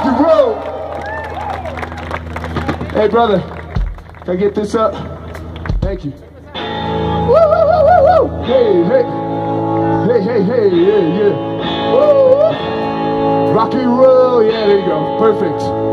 rock and roll. Hey, brother, can I get this up? Thank you. Woo, woo, woo, woo, woo. Hey, hey. Hey, hey, hey, yeah, yeah. Woo, woo. Rock and roll. Yeah, there you go. Perfect.